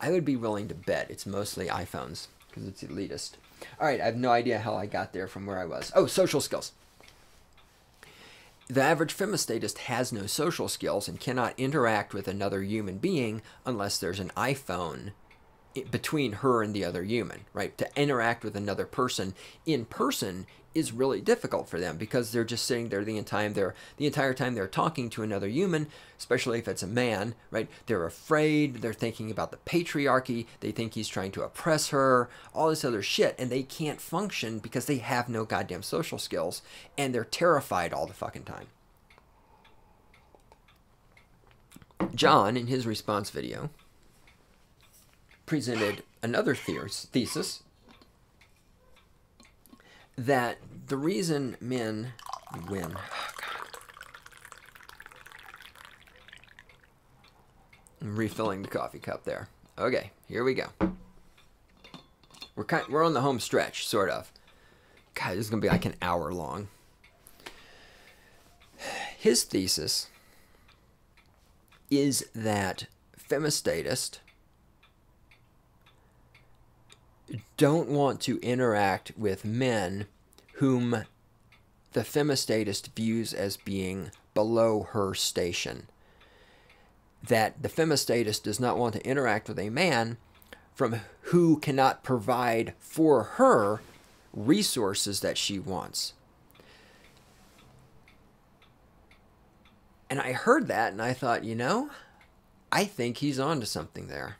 I would be willing to bet it's mostly iPhones because it's elitist. All right, I have no idea how I got there from where I was. Oh, social skills. The average femistatist has no social skills and cannot interact with another human being unless there's an iPhone between her and the other human, right? To interact with another person in person is really difficult for them because they're just sitting there the entire they're the entire time they're talking to another human, especially if it's a man, right? They're afraid, they're thinking about the patriarchy, they think he's trying to oppress her, all this other shit, and they can't function because they have no goddamn social skills and they're terrified all the fucking time. John, in his response video, presented another thesis that the reason men win. I'm refilling the coffee cup there. Okay, here we go. We're kind we're on the home stretch, sort of. God, this is gonna be like an hour long. His thesis is that femistatist don't want to interact with men whom the femistatist views as being below her station. That the femistatist does not want to interact with a man from who cannot provide for her resources that she wants. And I heard that and I thought, you know, I think he's on to something there.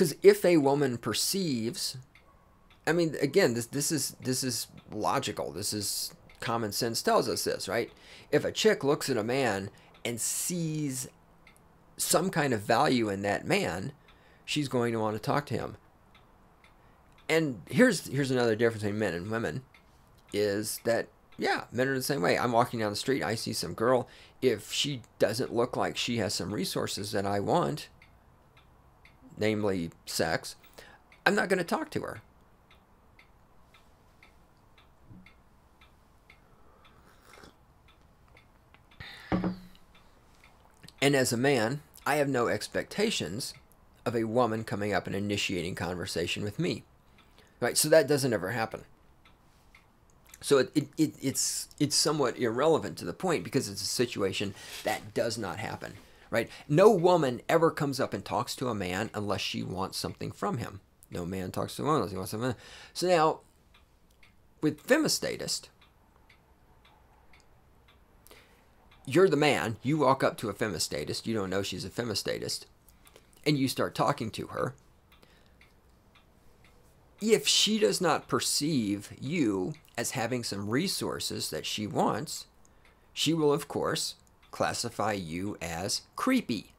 Because if a woman perceives, I mean, again, this this is this is logical. This is common sense tells us this, right? If a chick looks at a man and sees some kind of value in that man, she's going to want to talk to him. And here's here's another difference between men and women is that yeah, men are the same way. I'm walking down the street, I see some girl. If she doesn't look like she has some resources that I want, namely sex, I'm not going to talk to her. And as a man, I have no expectations of a woman coming up and initiating conversation with me. Right? So that doesn't ever happen. So it, it, it, it's it's somewhat irrelevant to the point because it's a situation that does not happen, right? No woman ever comes up and talks to a man unless she wants something from him. No man talks to a woman unless he wants something. So now, with femistatist, you're the man. You walk up to a femistatist. You don't know she's a femistatist, and you start talking to her if she does not perceive you as having some resources that she wants, she will, of course, classify you as creepy.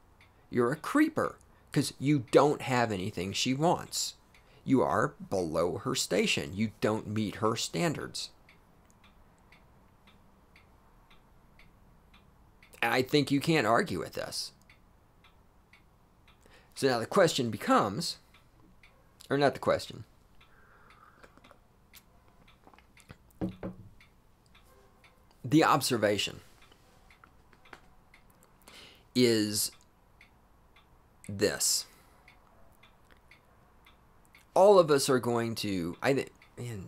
You're a creeper because you don't have anything she wants. You are below her station. You don't meet her standards. I think you can't argue with this. So now the question becomes, or not the question, the observation is this. All of us are going to, I think,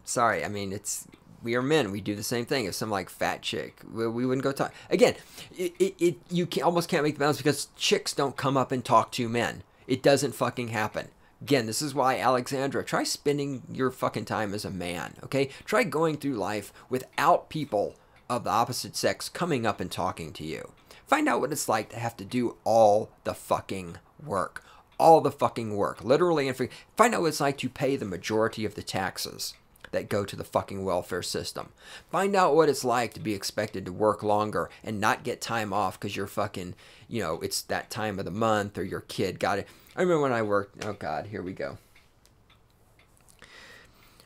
sorry, I mean, it's, we are men. We do the same thing. If some like fat chick, we, we wouldn't go talk. Again, it, it, it you can, almost can't make the balance because chicks don't come up and talk to men. It doesn't fucking happen. Again, this is why, Alexandra, try spending your fucking time as a man, okay? Try going through life without people of the opposite sex coming up and talking to you. Find out what it's like to have to do all the fucking work. All the fucking work. Literally and find out what it's like to pay the majority of the taxes that go to the fucking welfare system. Find out what it's like to be expected to work longer and not get time off because you're fucking, you know, it's that time of the month or your kid got it I remember when I worked. Oh God, here we go.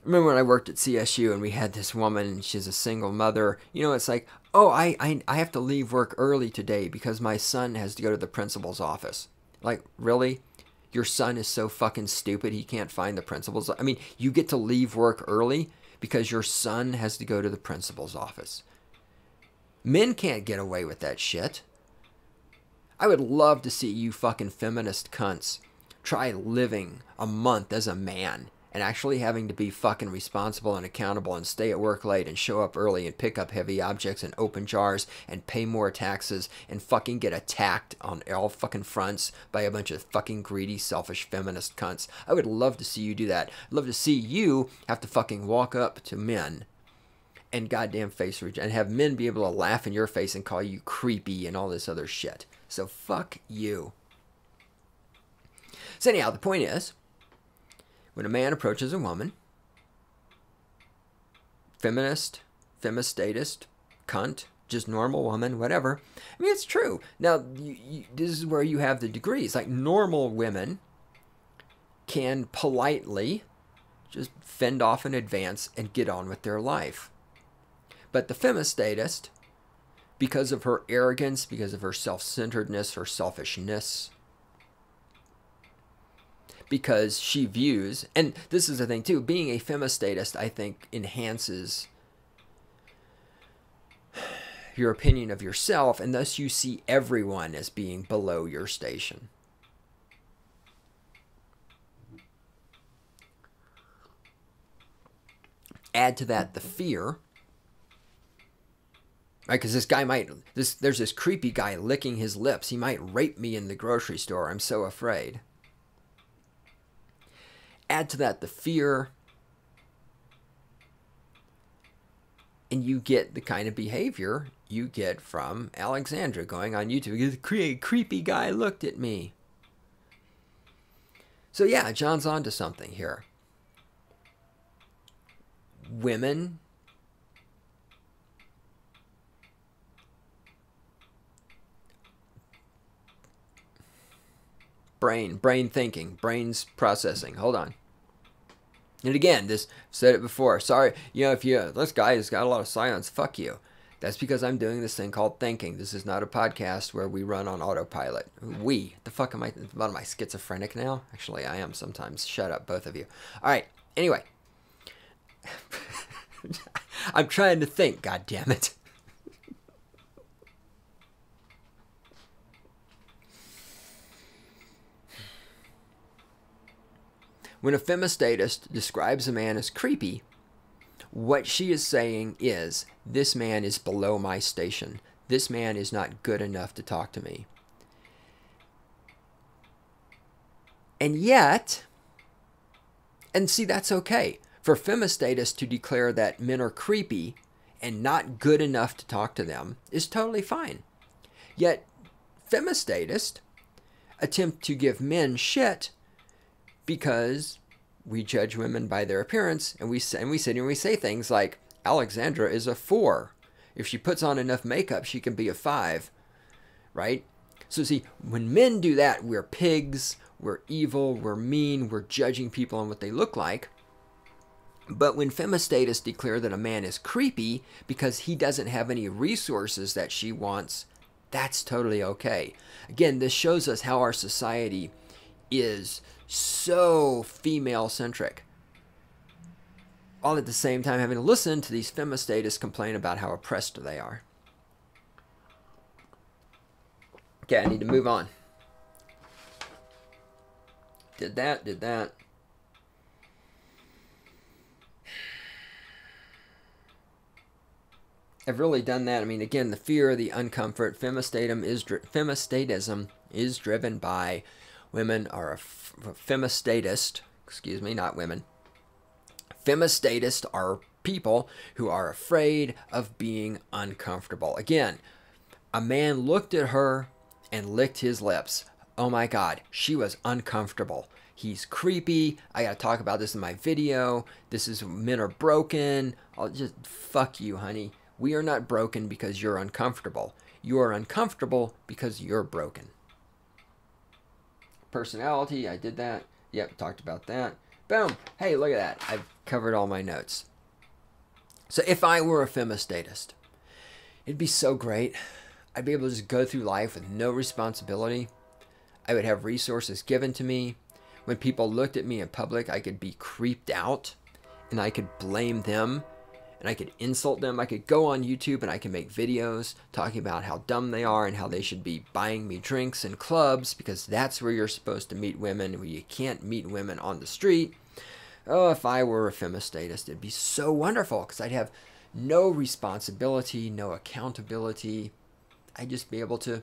Remember when I worked at CSU and we had this woman and she's a single mother. You know, it's like, oh, I, I I have to leave work early today because my son has to go to the principal's office. Like, really? Your son is so fucking stupid he can't find the principal's. I mean, you get to leave work early because your son has to go to the principal's office. Men can't get away with that shit. I would love to see you fucking feminist cunts try living a month as a man and actually having to be fucking responsible and accountable and stay at work late and show up early and pick up heavy objects and open jars and pay more taxes and fucking get attacked on all fucking fronts by a bunch of fucking greedy, selfish feminist cunts. I would love to see you do that. I'd love to see you have to fucking walk up to men and goddamn face reach and have men be able to laugh in your face and call you creepy and all this other shit. So fuck you. So anyhow, the point is, when a man approaches a woman, feminist, femistatist, cunt, just normal woman, whatever. I mean, it's true. Now, you, you, this is where you have the degrees. Like normal women can politely just fend off in advance and get on with their life. But the femistatist because of her arrogance, because of her self centeredness, her selfishness. Because she views, and this is the thing too, being a femistatist, I think, enhances your opinion of yourself, and thus you see everyone as being below your station. Add to that the fear. Right, because this guy might this there's this creepy guy licking his lips. He might rape me in the grocery store. I'm so afraid. Add to that the fear, and you get the kind of behavior you get from Alexandra going on YouTube. The creepy guy looked at me. So yeah, John's onto something here. Women brain, brain thinking, brains processing. Hold on. And again, this said it before. Sorry, you know, if you this guy has got a lot of silence, fuck you. That's because I'm doing this thing called thinking. This is not a podcast where we run on autopilot. We. The fuck am I? What am I schizophrenic now? Actually, I am sometimes. Shut up, both of you. All right. Anyway, (laughs) I'm trying to think. God damn it. When a femistatist describes a man as creepy, what she is saying is, this man is below my station. This man is not good enough to talk to me. And yet, and see, that's okay. For femistatists to declare that men are creepy and not good enough to talk to them is totally fine. Yet, femistatists attempt to give men shit because we judge women by their appearance, and we and we sit here and we say things like Alexandra is a four. If she puts on enough makeup, she can be a five, right? So see, when men do that, we're pigs, we're evil, we're mean, we're judging people on what they look like. But when femistatists declare that a man is creepy because he doesn't have any resources that she wants, that's totally okay. Again, this shows us how our society is so female centric. All at the same time having to listen to these femistatists complain about how oppressed they are. Okay, I need to move on. Did that, did that. I've really done that. I mean, again, the fear, the uncomfort, femistatism is femistatism is driven by women are a femistatist, excuse me, not women. Femistatists are people who are afraid of being uncomfortable. Again, a man looked at her and licked his lips. Oh my God, she was uncomfortable. He's creepy. I gotta talk about this in my video. This is men are broken. I'll just fuck you, honey. We are not broken because you're uncomfortable. You are uncomfortable because you're broken personality. I did that. Yep, talked about that. Boom. Hey, look at that. I've covered all my notes. So if I were a femistatist, it'd be so great. I'd be able to just go through life with no responsibility. I would have resources given to me. When people looked at me in public, I could be creeped out and I could blame them and I could insult them. I could go on YouTube and I can make videos talking about how dumb they are and how they should be buying me drinks and clubs because that's where you're supposed to meet women, where you can't meet women on the street. Oh, if I were a femistatist, it'd be so wonderful because I'd have no responsibility, no accountability. I'd just be able to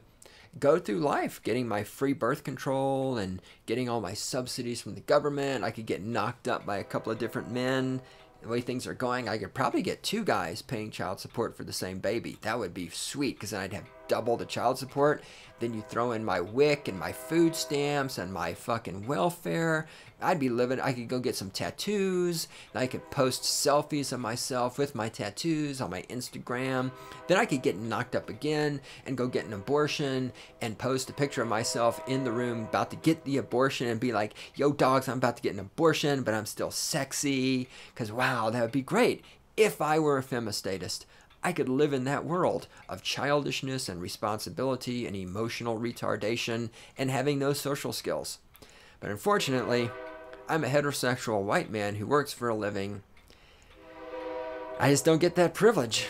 go through life getting my free birth control and getting all my subsidies from the government. I could get knocked up by a couple of different men the way things are going, I could probably get two guys paying child support for the same baby. That would be sweet because then I'd have double the child support. Then you throw in my WIC and my food stamps and my fucking welfare. I'd be living, I could go get some tattoos. I could post selfies of myself with my tattoos on my Instagram. Then I could get knocked up again and go get an abortion and post a picture of myself in the room about to get the abortion and be like, yo, dogs, I'm about to get an abortion, but I'm still sexy. Because wow, that would be great if I were a femistatist. I could live in that world of childishness and responsibility and emotional retardation and having no social skills. But unfortunately, I'm a heterosexual white man who works for a living. I just don't get that privilege.